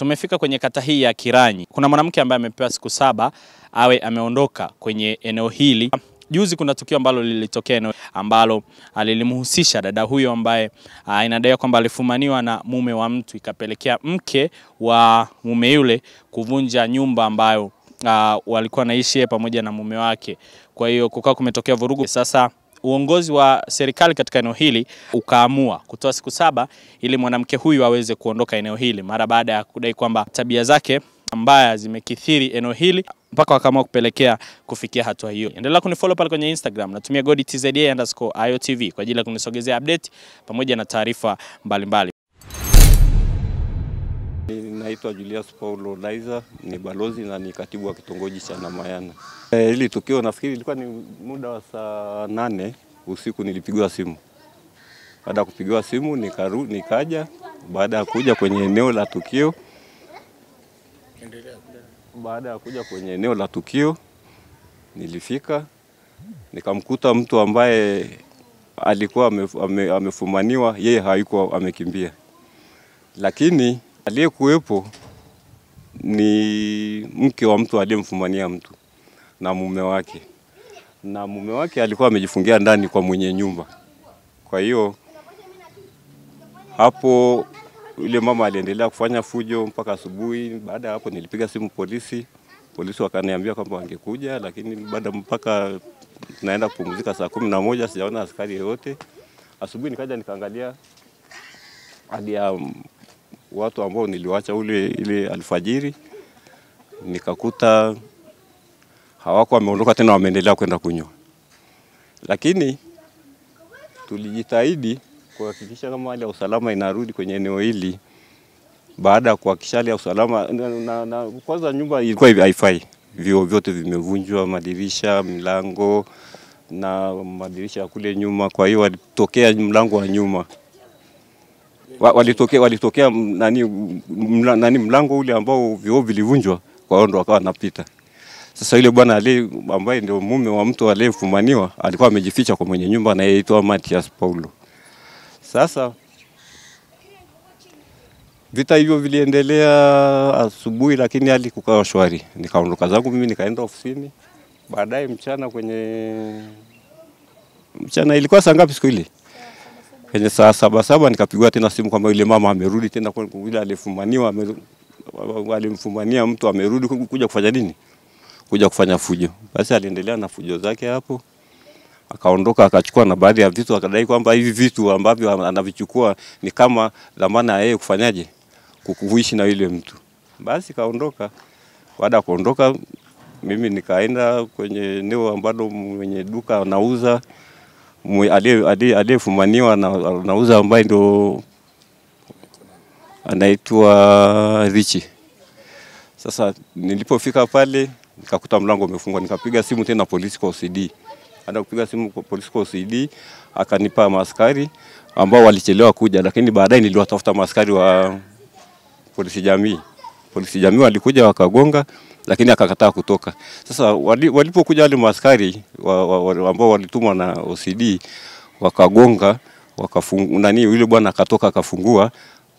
Tumefika kwenye kata hii ya Kiranyi. Kuna mwanamke ambaye amepewa siku saba awe ameondoka kwenye eneo hili. Juzi kuna tukio ambalo lilitokea eneo ambalo lilimhusisha dada huyo ambaye ah, inadaiwa kwamba alifumaniwa na mume wa mtu, ikapelekea mke wa mume yule kuvunja nyumba ambayo a, walikuwa naishi pamoja na mume wake. Kwa hiyo kukawa kumetokea vurugu. Sasa uongozi wa serikali katika eneo hili ukaamua kutoa siku saba ili mwanamke huyu aweze kuondoka eneo hili mara baada ya kudai kwamba tabia zake mbaya zimekithiri eneo hili mpaka wakaamua kupelekea kufikia hatua hiyo. Endelea kunifollow pale kwenye Instagram, natumia godi tza_iotv iotv kwa ajili ya kunisogezea update pamoja na taarifa mbalimbali. Naitwa Julius Paulo Laiza, ni balozi na ni katibu wa kitongoji cha Namayana. E, hili tukio nafikiri ilikuwa ni muda wa saa nane usiku, nilipigiwa simu. Baada ya kupigiwa simu nikaru, nikaja. Baada ya kuja kwenye eneo la tukio, baada ya kuja kwenye eneo la tukio nilifika nikamkuta mtu ambaye alikuwa ame, ame, amefumaniwa, yeye hayuko amekimbia, lakini aliyekuwepo ni mke wa mtu aliyemfumania mtu na mume wake, na mume wake alikuwa amejifungia ndani kwa mwenye nyumba. Kwa hiyo hapo yule mama aliendelea kufanya fujo mpaka asubuhi. Baada ya hapo nilipiga simu polisi, polisi wakaniambia kwamba wangekuja, lakini baada mpaka naenda kupumzika saa kumi na moja sijaona askari yeyote. Asubuhi nikaja nikaangalia hali ya watu ambao niliwacha ule ile alfajiri, nikakuta hawako wameondoka tena, wameendelea kwenda kunywa, lakini tulijitahidi kuhakikisha kama hali ya usalama inarudi kwenye eneo hili. Baada ya kuhakikisha hali ya usalama na, na, na, kwanza nyumba ilikuwa haifai, vioo vyote vimevunjwa, madirisha, milango na madirisha ya kule nyuma. Kwa hiyo walitokea mlango wa nyuma walitokea walitokea nani, nani mlango ule ambao vioo vilivunjwa, kwa hiyo ndo wakawa wanapita. Sasa yule bwana ali ambaye ndio mume wa mtu aliyefumaniwa alikuwa amejificha kwa mwenye nyumba anayeitwa Matias Paulo. Sasa vita hivyo viliendelea asubuhi, lakini hali kukawa shwari. Nikaondoka zangu mimi nikaenda ofisini. Baadaye mchana kwenye mchana, ilikuwa saa ngapi siku ile? Kwenye saa saba saba nikapigwa tena simu kwamba yule mama amerudi tena, kwa yule alifumaniwa, alimfumania mtu amerudi kuja kufanya nini? Kuja kufanya fujo. Basi aliendelea na fujo zake hapo akaondoka akachukua na baadhi ya vitu, akadai kwamba hivi vitu ambavyo anavichukua ni kama dhamana yeye kufanyaje, kuishi na yule mtu. Basi kaondoka. Baada ya kuondoka, mimi nikaenda kwenye eneo ambalo mwenye duka anauza aliyefumaniwa na ambaye ndo anaitwa Richi. Sasa nilipofika pale nikakuta mlango umefungwa, nikapiga simu tena polisi kwa OCD. Baada kupiga simu kwa polisi kwa OCD akanipa maskari ambao walichelewa kuja, lakini baadaye niliwatafuta maskari wa polisi jamii. Polisi jamii walikuja wakagonga, lakini akakataa kutoka. Sasa wali, walipokuja wale maaskari wa, wa, wa, ambao walitumwa na OCD wakagonga wakafungu, nani yule bwana akatoka akafungua,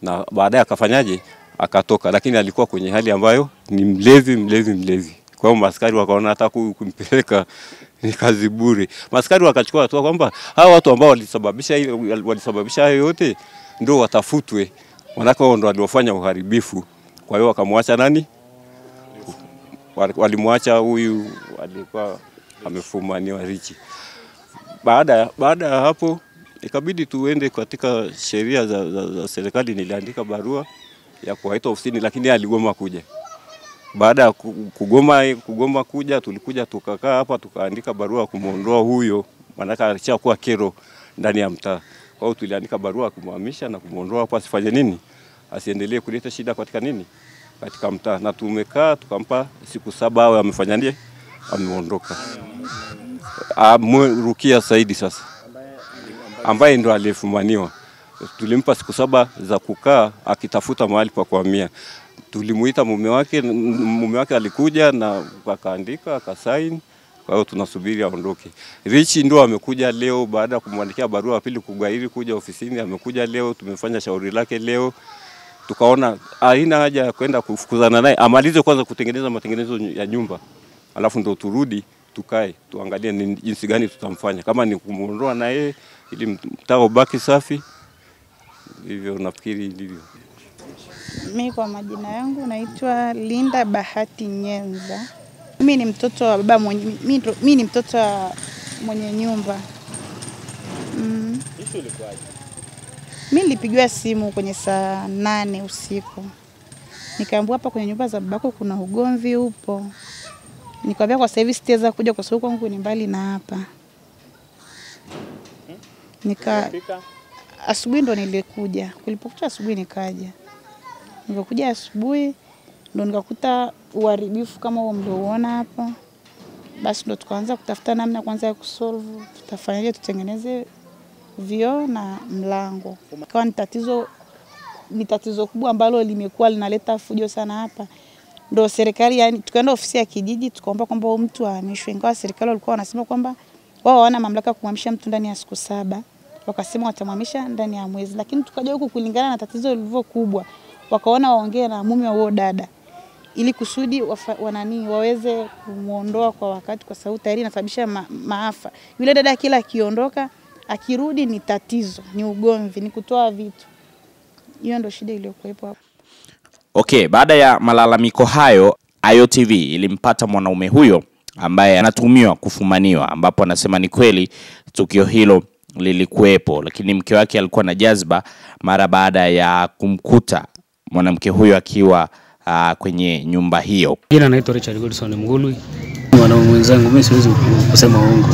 na baadaye akafanyaje, akatoka, lakini alikuwa kwenye hali ambayo ni mlevi mlevi mlevi. Kwa hiyo maaskari wakaona hata kumpeleka ni kazi bure. Maaskari wakachukua hatua kwamba hawa watu ambao walisababisha walisababisha hayo yote ndio watafutwe, manake wao ndio waliofanya uharibifu. Kwa hiyo wakamwacha nani, walimwacha huyu alikuwa amefumaniwa Richi. Baada baada ya hapo ikabidi tuende katika sheria za, za, za serikali. Niliandika barua ya kuwaita ofisini, lakini aligoma kuja. Baada ya kugoma, kugoma kuja, tulikuja tukakaa hapa tukaandika barua kumwondoa huyo, maanake alishakuwa kero ndani ya mtaa. Kwa hiyo tuliandika barua kumhamisha na kumwondoa hapo, asifanye nini, asiendelee kuleta shida katika nini, katika mtaa. Na tumekaa tukampa siku saba awe amefanya nini, ameondoka. Rukia Saidi sasa ambaye ndo aliyefumaniwa, tulimpa siku saba za kukaa akitafuta mahali pa kuhamia. Tulimuita mume wake, mume wake alikuja na akaandika akasaini. Kwa hiyo tunasubiri aondoke. Richi ndo amekuja leo baada ya kumwandikia barua pili kugairi kuja ofisini, amekuja leo, tumefanya shauri lake leo. Tukaona haina haja ya kwenda kufukuzana naye, amalize kwanza kutengeneza matengenezo ya nyumba, alafu ndo turudi tukae tuangalie ni jinsi gani tutamfanya, kama ni kumuondoa na yeye ili mtaa ubaki safi. Hivyo nafikiri ndivyo. Mi kwa majina yangu naitwa Linda Bahati Nyenza. Mi ni mtoto wa baba mwenye, mi, mi ni mtoto wa mwenye nyumba. Mm. Mi nilipigiwa simu kwenye saa nane usiku, nikaambiwa hapa kwenye nyumba za babako kuna ugomvi upo. Nikwambia kwa sasa hivi sitaweza kuja kwa sababu kwangu ni mbali na hapa. Nika asubuhi ndo nilikuja, kulipokucha asubuhi nikaja Nikakuja asubuhi ndo nikakuta uharibifu kama huo mliouona hapo. Basi ndo tukaanza kutafuta namna kwanza ya kusolve, tutafanyaje tutengeneze vioo na mlango. Ikawa ni tatizo ni tatizo kubwa ambalo limekuwa linaleta fujo sana hapa. Ndo serikali yani, tukaenda ofisi ya kijiji tukaomba kwamba mtu ahamishwe, ingawa serikali walikuwa wanasema kwamba wao hawana mamlaka ya kumhamisha mtu ndani ya siku saba, wakasema watamhamisha ndani ya mwezi, lakini tukaja huku kulingana na tatizo lilivyo kubwa, wakaona waongee na mume wa huo dada ili kusudi wanani waweze kumwondoa kwa wakati, kwa sababu tayari inasababisha ma, maafa. Yule dada kila akiondoka akirudi ni tatizo, ni ugomvi, ni kutoa vitu. Hiyo ndo shida iliyokuwepo hapo. Okay, baada ya malalamiko hayo, IOTV ilimpata mwanaume huyo ambaye anatumiwa kufumaniwa, ambapo anasema ni kweli tukio hilo lilikuwepo, lakini mke wake alikuwa na jazba mara baada ya kumkuta mwanamke huyo akiwa uh, kwenye nyumba hiyo. Jina naitwa Richard Godson Mgulwi. Mwanaume mwenzangu, mimi siwezi kusema uongo,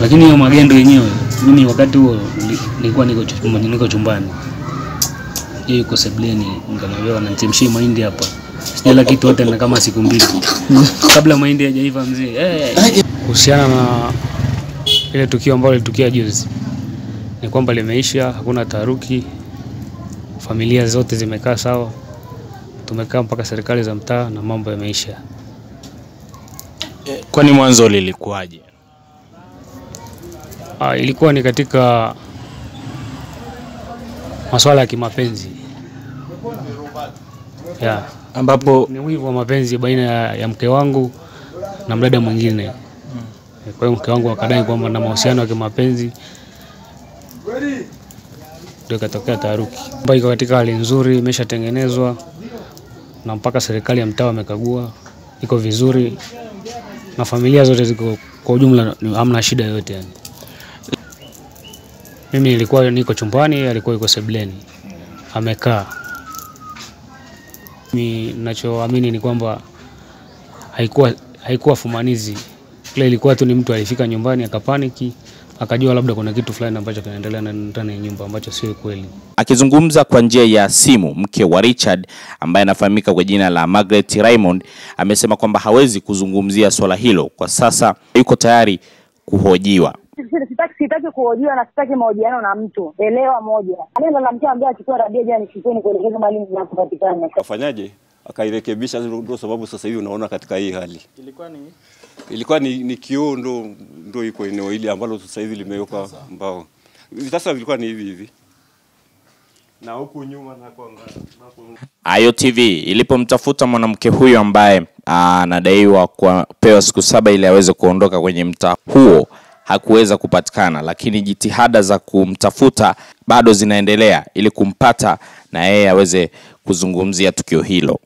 lakini hiyo magendo yenyewe, mimi wakati huo nili- nilikuwa niko chumbani, niko chumbani, yeye yuko sebleni, nikamwambia wananichemshie mahindi hapa, sijala kitu hata na kama siku mbili kabla mahindi hajaiva mzee. Kuhusiana na ile tukio ambalo lilitukia juzi, ni kwamba limeisha, hakuna taharuki, familia zote zimekaa sawa tumekaa mpaka serikali za mtaa na mambo yameisha. Kwani mwanzo lilikuwaje? Ah, ilikuwa ni katika masuala ya kimapenzi ya Ambapo ni wivu wa mapenzi baina ya, ya mke wangu na mdada mwingine. Kwa hiyo mke wangu akadai kwamba na mahusiano ya kimapenzi, ndio ikatokea taharuki. Nyumba iko katika hali nzuri, imeshatengenezwa na mpaka serikali ya mtaa wamekagua, iko vizuri na familia zote ziko kwa ujumla, hamna shida yoyote yani. Mimi nilikuwa niko chumbani, alikuwa yuko sebleni amekaa. Mimi ninachoamini ni kwamba haikuwa haikuwa fumanizi, ile ilikuwa tu ni mtu alifika nyumbani akapaniki, akajua labda kuna kitu fulani ambacho kinaendelea na- ndani ya nyumba ambacho sio kweli. Akizungumza kwa njia ya simu, mke wa Richard ambaye anafahamika kwa jina la Margaret Raymond amesema kwamba hawezi kuzungumzia swala hilo kwa sasa, yuko tayari kuhojiwa. Sitaki sitaki kuhojiwa na sitaki mahojiano na mtu. Elewa moja. Ambaye achukua rabia kuelekeza mali afanyaje? Akairekebisha, ndio sababu sasa hivi unaona katika hii hali. Ilikuwa ni? Ilikuwa ni, ni kioo ndo, ndo iko eneo hili ambalo sasa hivi limewekwa mbao. Sasa vilikuwa ni hivi hivi. Na huku nyuma na kwa IOTV ilipomtafuta mwanamke huyo ambaye ah, anadaiwa kupewa siku saba ili aweze kuondoka kwenye mtaa huo hakuweza kupatikana, lakini jitihada za kumtafuta bado zinaendelea ili kumpata na yeye aweze kuzungumzia tukio hilo.